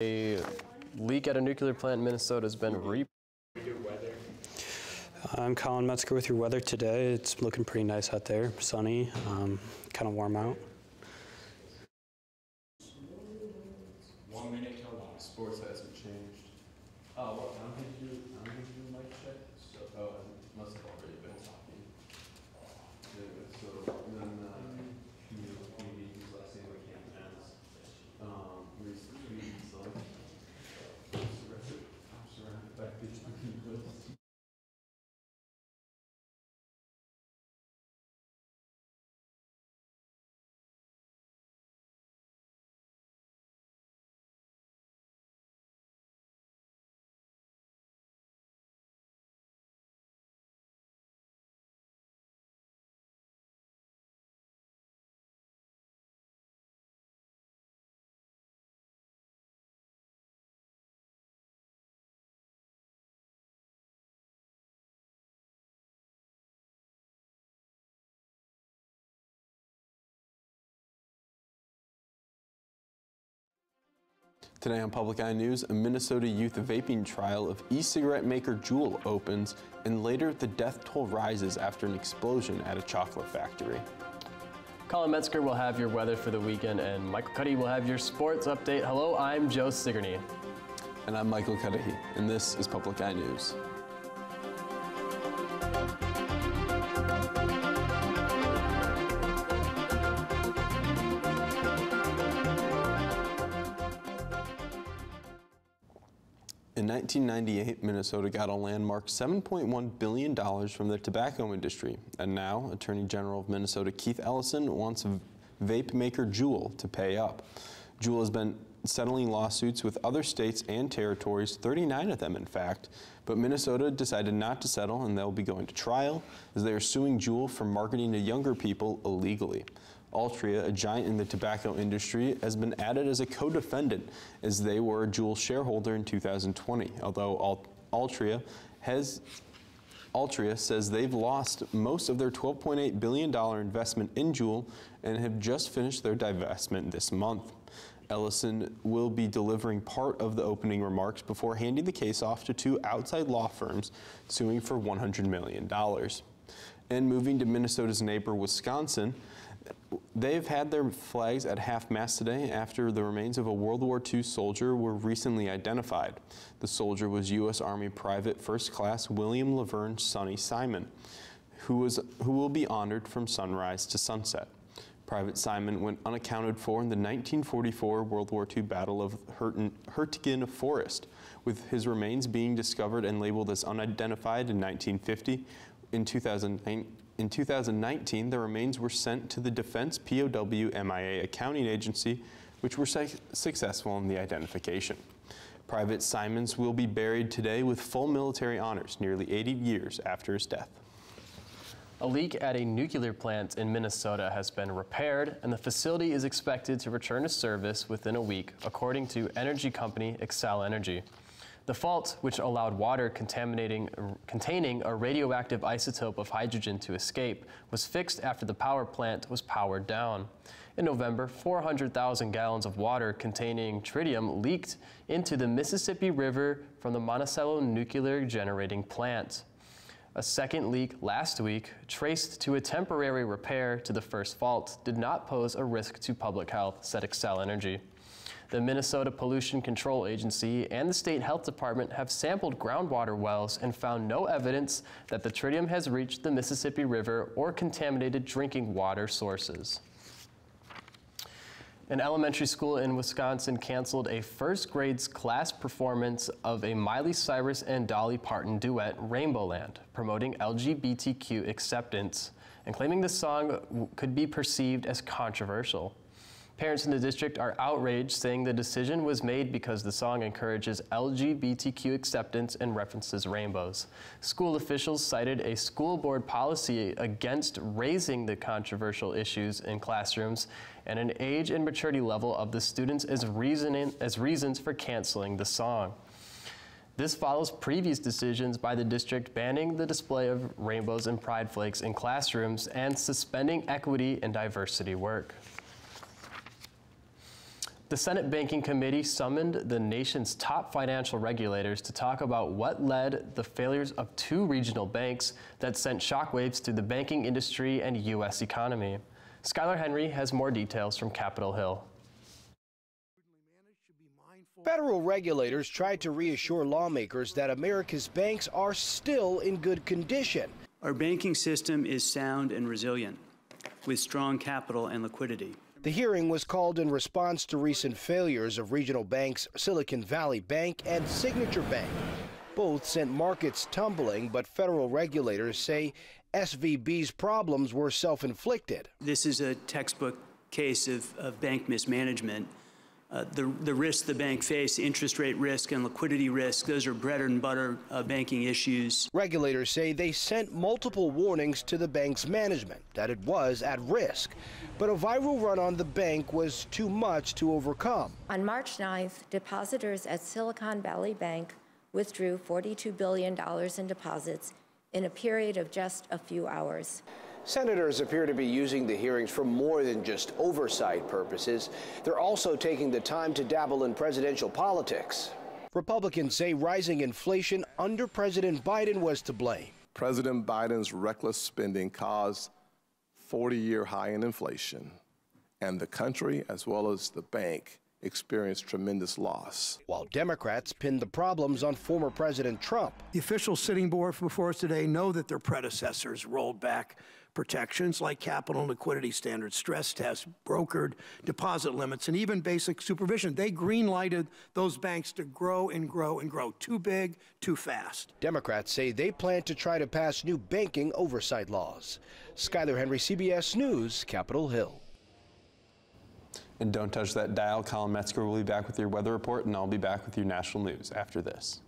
A leak at a nuclear plant in Minnesota has been re. I'm Colin Metzger with your weather today. It's looking pretty nice out there, sunny, um, kind of warm out. One minute till loss. Sports hasn't changed. Oh, what, I don't think you, I don't think you mic check, so, oh, it must have already been talking. Anyway, so then, uh, you know, maybe his last name I can't pronounce. Um, recent tweets like, surrounded, I'm surrounded by bitch people. Today on Public Eye News, a Minnesota youth vaping trial of e-cigarette maker Juul opens, and later the death toll rises after an explosion at a chocolate factory. Colin Metzger will have your weather for the weekend, and Michael Cuddy will have your sports update. Hello, I'm Joe Sigourney. And I'm Michael Cudahy, and this is Public Eye News. 1998, Minnesota got a landmark $7.1 billion from the tobacco industry. And now, Attorney General of Minnesota Keith Ellison wants vape maker Juul to pay up. Juul has been settling lawsuits with other states and territories, 39 of them in fact, but Minnesota decided not to settle and they'll be going to trial as they are suing Juul for marketing to younger people illegally. Altria, a giant in the tobacco industry, has been added as a co-defendant as they were a Juul shareholder in 2020, although Altria has Altria says they've lost most of their $12.8 billion investment in Juul and have just finished their divestment this month. Ellison will be delivering part of the opening remarks before handing the case off to two outside law firms suing for $100 million. And moving to Minnesota's neighbor, Wisconsin, They've had their flags at half-mast today after the remains of a World War II soldier were recently identified. The soldier was U.S. Army Private First Class William Laverne Sonny Simon, who, was, who will be honored from sunrise to sunset. Private Simon went unaccounted for in the 1944 World War II Battle of Hurtgen Forest, with his remains being discovered and labeled as unidentified in 1950. In 2009, in 2019, the remains were sent to the Defense POW MIA accounting agency, which were su successful in the identification. Private Simons will be buried today with full military honors nearly 80 years after his death. A leak at a nuclear plant in Minnesota has been repaired, and the facility is expected to return to service within a week, according to energy company Xcel Energy. The fault, which allowed water containing a radioactive isotope of hydrogen to escape, was fixed after the power plant was powered down. In November, 400,000 gallons of water containing tritium leaked into the Mississippi River from the Monticello nuclear generating plant. A second leak last week, traced to a temporary repair to the first fault, did not pose a risk to public health, said Xcel Energy. The Minnesota Pollution Control Agency and the State Health Department have sampled groundwater wells and found no evidence that the tritium has reached the Mississippi River or contaminated drinking water sources. An elementary school in Wisconsin canceled a first grade's class performance of a Miley Cyrus and Dolly Parton duet, Rainbow Land, promoting LGBTQ acceptance and claiming the song could be perceived as controversial. Parents in the district are outraged, saying the decision was made because the song encourages LGBTQ acceptance and references rainbows. School officials cited a school board policy against raising the controversial issues in classrooms and an age and maturity level of the students as, reasoning, as reasons for canceling the song. This follows previous decisions by the district banning the display of rainbows and pride flakes in classrooms and suspending equity and diversity work. The Senate Banking Committee summoned the nation's top financial regulators to talk about what led the failures of two regional banks that sent shockwaves through the banking industry and U.S. economy. Skyler Henry has more details from Capitol Hill. Federal regulators tried to reassure lawmakers that America's banks are still in good condition. Our banking system is sound and resilient, with strong capital and liquidity. The hearing was called in response to recent failures of regional banks Silicon Valley Bank and Signature Bank. Both sent markets tumbling, but federal regulators say SVB's problems were self inflicted. This is a textbook case of, of bank mismanagement. Uh, the, the risks the bank face, interest rate risk and liquidity risk, those are bread and butter uh, banking issues. Regulators say they sent multiple warnings to the bank's management that it was at risk. But a viral run on the bank was too much to overcome. On March 9th, depositors at Silicon Valley Bank withdrew $42 billion in deposits in a period of just a few hours. Senators appear to be using the hearings for more than just oversight purposes. They're also taking the time to dabble in presidential politics. Republicans say rising inflation under President Biden was to blame. President Biden's reckless spending caused 40 year high in inflation, and the country, as well as the bank, experienced tremendous loss. While Democrats pinned the problems on former President Trump. The officials sitting before us today know that their predecessors rolled back protections like capital and liquidity standards, stress tests, brokered deposit limits, and even basic supervision. They green-lighted those banks to grow and grow and grow. Too big, too fast. Democrats say they plan to try to pass new banking oversight laws. Skyler Henry, CBS News, Capitol Hill. And don't touch that dial. Colin Metzger will be back with your weather report, and I'll be back with your national news after this.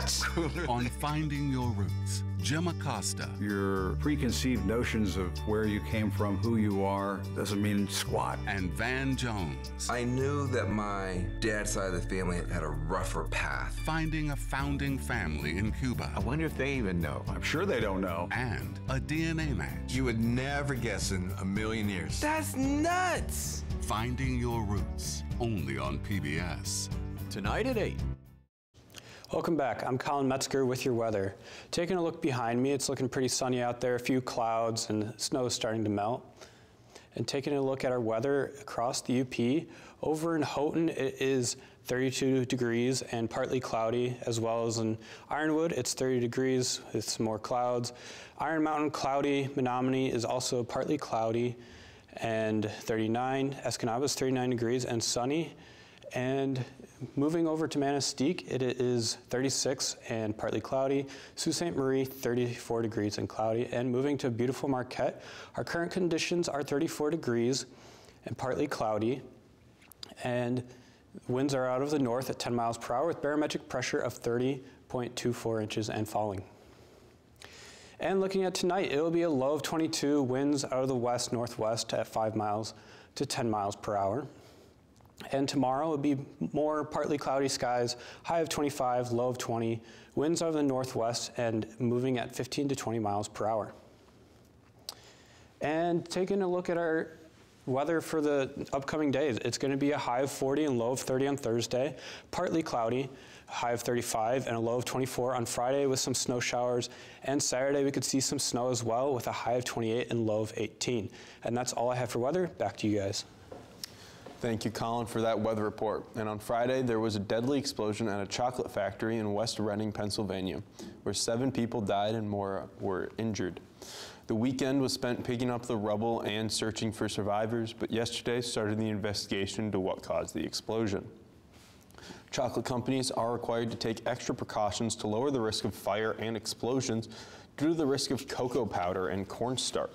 What? On Finding Your Roots, Jim Acosta. Your preconceived notions of where you came from, who you are, doesn't mean squat. And Van Jones. I knew that my dad's side of the family had a rougher path. Finding a founding family in Cuba. I wonder if they even know. I'm sure they don't know. And a DNA match. You would never guess in a million years. That's nuts! Finding Your Roots, only on PBS. Tonight at 8. Welcome back. I'm Colin Metzger with your weather. Taking a look behind me, it's looking pretty sunny out there, a few clouds and snow is starting to melt. And taking a look at our weather across the UP, over in Houghton it is 32 degrees and partly cloudy, as well as in Ironwood it's 30 degrees with some more clouds. Iron Mountain cloudy, Menominee is also partly cloudy and 39. Escanaba is 39 degrees and sunny. And moving over to Manistique, it is 36 and partly cloudy. Sault Ste. Marie, 34 degrees and cloudy. And moving to beautiful Marquette, our current conditions are 34 degrees and partly cloudy. And winds are out of the north at 10 miles per hour with barometric pressure of 30.24 inches and falling. And looking at tonight, it will be a low of 22, winds out of the west northwest at 5 miles to 10 miles per hour. And tomorrow will be more partly cloudy skies, high of 25, low of 20, winds out of the northwest and moving at 15 to 20 miles per hour. And taking a look at our weather for the upcoming days, it's going to be a high of 40 and low of 30 on Thursday, partly cloudy, high of 35 and a low of 24 on Friday with some snow showers. And Saturday we could see some snow as well with a high of 28 and low of 18. And that's all I have for weather. Back to you guys. Thank you, Colin, for that weather report. And on Friday, there was a deadly explosion at a chocolate factory in West Reading, Pennsylvania, where seven people died and more were injured. The weekend was spent picking up the rubble and searching for survivors, but yesterday started the investigation into what caused the explosion. Chocolate companies are required to take extra precautions to lower the risk of fire and explosions due to the risk of cocoa powder and cornstarch.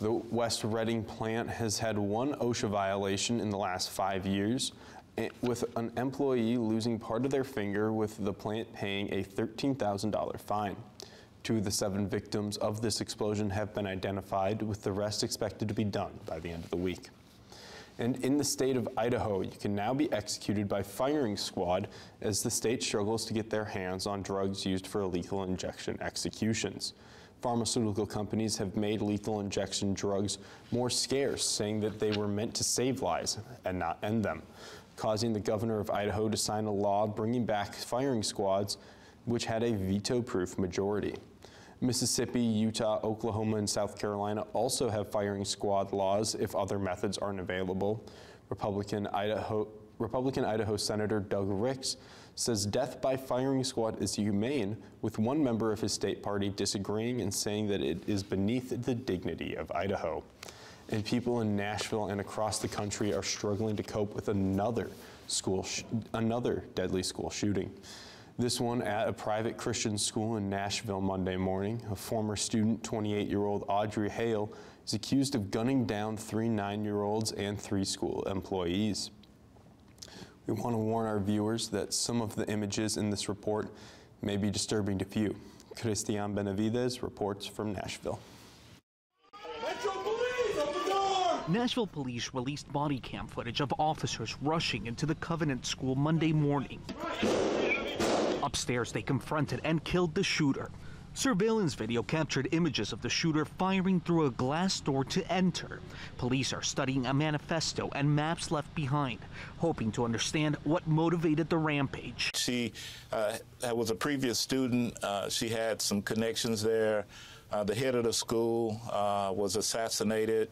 The West Reading plant has had one OSHA violation in the last five years, eh, with an employee losing part of their finger with the plant paying a $13,000 fine. Two of the seven victims of this explosion have been identified, with the rest expected to be done by the end of the week. And in the state of Idaho, you can now be executed by firing squad as the state struggles to get their hands on drugs used for illegal injection executions. Pharmaceutical companies have made lethal injection drugs more scarce, saying that they were meant to save lives and not end them, causing the governor of Idaho to sign a law bringing back firing squads, which had a veto proof majority. Mississippi, Utah, Oklahoma, and South Carolina also have firing squad laws if other methods aren't available. Republican Idaho, Republican Idaho Senator Doug Ricks says death by firing squad is humane, with one member of his state party disagreeing and saying that it is beneath the dignity of Idaho. And people in Nashville and across the country are struggling to cope with another school, another deadly school shooting. This one at a private Christian school in Nashville Monday morning. A former student, 28 year old Audrey Hale, is accused of gunning down three nine year olds and three school employees. We want to warn our viewers that some of the images in this report may be disturbing to few. Christian Benavides reports from Nashville. Nashville police released body cam footage of officers rushing into the Covenant School Monday morning. Upstairs, they confronted and killed the shooter. Surveillance video captured images of the shooter firing through a glass door to enter. Police are studying a manifesto and maps left behind, hoping to understand what motivated the rampage. She uh, was a previous student. Uh, she had some connections there. Uh, the head of the school uh, was assassinated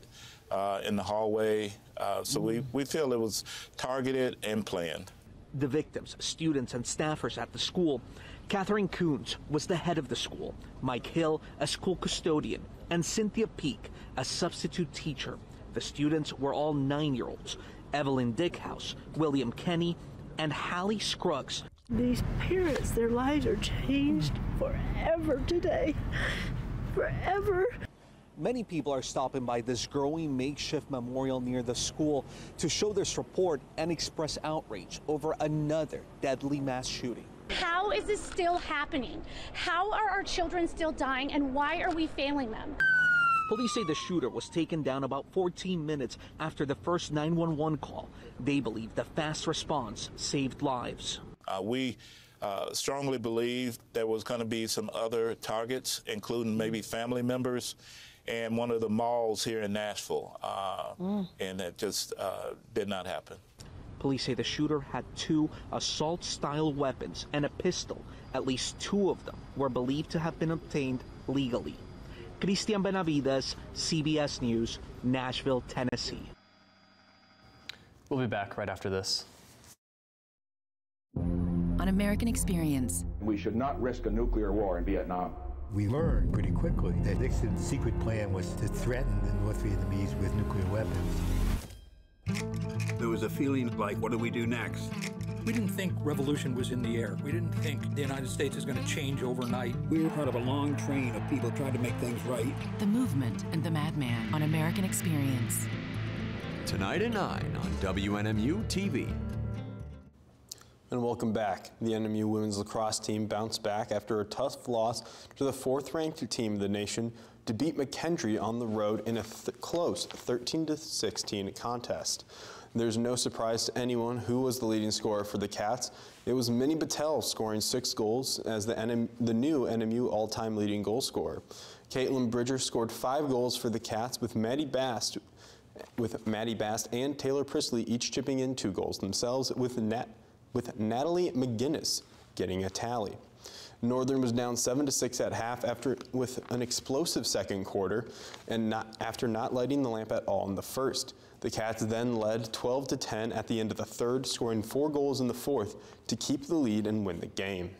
uh, in the hallway. Uh, so we, we feel it was targeted and planned the victims, students, and staffers at the school. Katherine Koonce was the head of the school, Mike Hill, a school custodian, and Cynthia Peak, a substitute teacher. The students were all nine year olds Evelyn Dieckhaus, William Kinney, and Hallie Scruggs. These parents, their lives are changed forever today. Forever. Many people are stopping by this growing makeshift memorial near the school to show their support and express outrage over another deadly mass shooting. How is this still happening? How are our children still dying and why are we failing them? Police say the shooter was taken down about 14 minutes after the first 911 call. They believe the fast response saved lives. Uh, we uh, strongly believe there was going to be some other targets, including maybe family members and one of the malls here in Nashville, uh, mm. and it just uh, did not happen. Police say the shooter had two assault style weapons and a pistol. At least two of them were believed to have been obtained legally. Christian Benavides, CBS News, Nashville, Tennessee. We'll be back right after this. On American Experience. We should not risk a nuclear war in Vietnam. We learned pretty quickly that Nixon's secret plan was to threaten the North Vietnamese There was feeling like, what do we do next? We didn't think revolution was in the air. We didn't think the United States is going to change overnight. We were part of a long train of people trying to make things right. The Movement and the Madman on American Experience. Tonight at 9 on WNMU TV. And welcome back. The NMU women's lacrosse team bounced back after a tough loss to the fourth-ranked team in the nation to beat McKendree on the road in a th close 13-16 contest. There's no surprise to anyone who was the leading scorer for the Cats. It was Minnie Battelle scoring six goals as the, NM the new NMU all-time leading goal scorer. Caitlin Bridger scored five goals for the Cats with Maddie Bast with Maddie Bast and Taylor Priestley each chipping in two goals themselves with net with Natalie McGinnis getting a tally. Northern was down 7 to 6 at half after with an explosive second quarter and not, after not lighting the lamp at all in the first. The Cats then led 12 to 10 at the end of the third, scoring four goals in the fourth to keep the lead and win the game.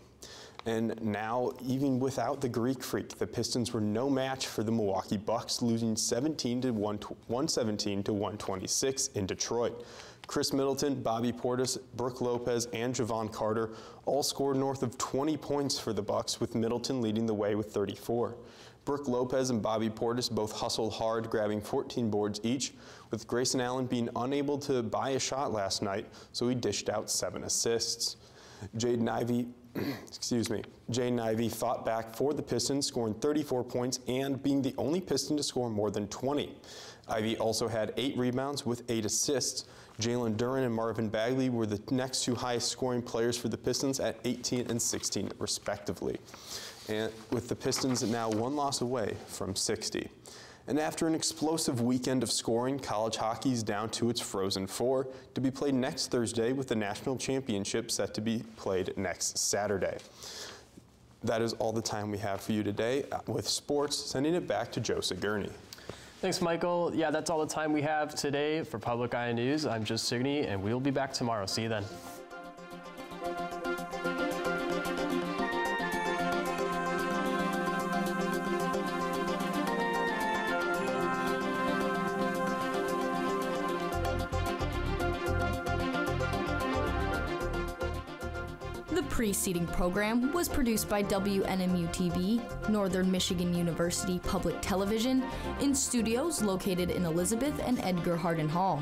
And now, even without the Greek freak, the Pistons were no match for the Milwaukee Bucks, losing 17 to 117 to 126 in Detroit. Khris Middleton, Bobby Portis, Brook Lopez, and Jevon Carter all scored north of 20 points for the Bucks, with Middleton leading the way with 34. Brook Lopez and Bobby Portis both hustled hard, grabbing 14 boards each, with Grayson Allen being unable to buy a shot last night, so he dished out seven assists. Jaden Ivey, excuse me, Jaden Ivey fought back for the Pistons, scoring 34 points and being the only Piston to score more than 20. Ivey also had eight rebounds with eight assists, Jalen Duren and Marvin Bagley were the next two highest scoring players for the Pistons at 18 and 16, respectively. and with the Pistons now one loss away from 60. And after an explosive weekend of scoring, college hockey is down to its Frozen Four to be played next Thursday with the national championship set to be played next Saturday. That is all the time we have for you today uh, with sports, sending it back to Joe Sigurney. Thanks, Michael. Yeah, that's all the time we have today for Public Eye News. I'm Joe Signey, and we'll be back tomorrow. See you then. Preceding program was produced by WNMU TV, Northern Michigan University Public Television, in studios located in Elizabeth and Edgar Harden Hall.